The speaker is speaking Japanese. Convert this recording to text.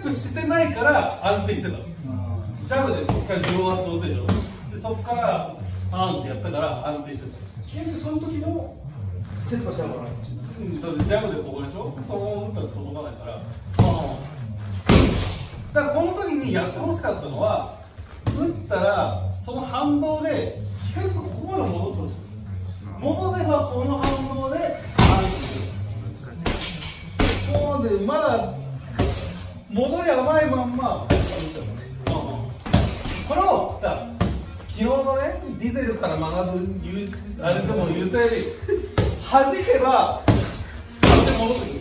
ップしてないから安定してたの。ジャブで一回自分はそうでしょでそこからパーンってやったから安定してた。結局その時もステップしたのかなうんだってジャブでここでしょ？そう思ったら届かないからパーン。だからこの時にやってほしかったのは打ったらその反動で結構ここまで戻すんですよ。戻せばこの反動で安定する。こうでまだ戻り甘いまんま。これをだ昨日のねディゼルから学ぶあれでも言ったように弾けば完全に戻ってくる。